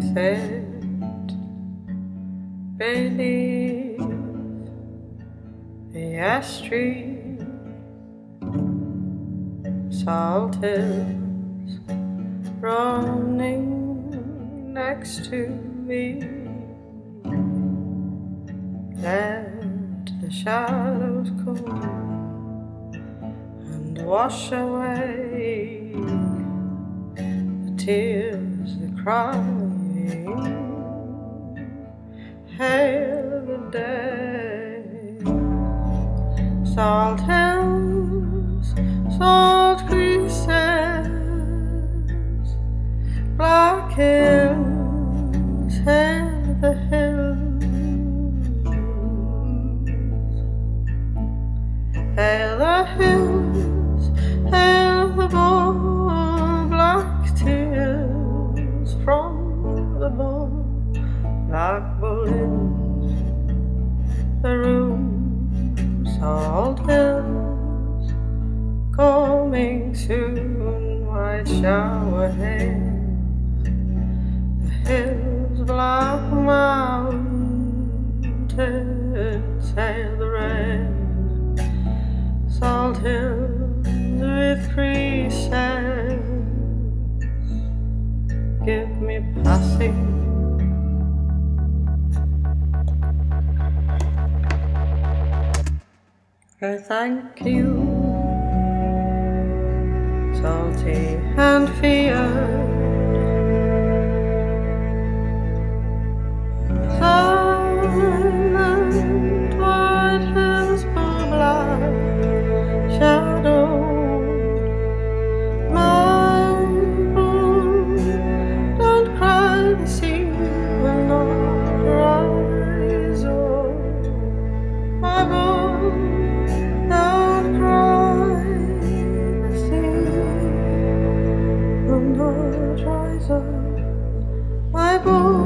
sit beneath the ash tree, salt is running next to me. Let the shadows come and wash away the tears, the crying. Day, salt shower hail, the hills, black mountains, hail the rain, salt hills with creases, give me passing. I thank you, salty and feared. My boy.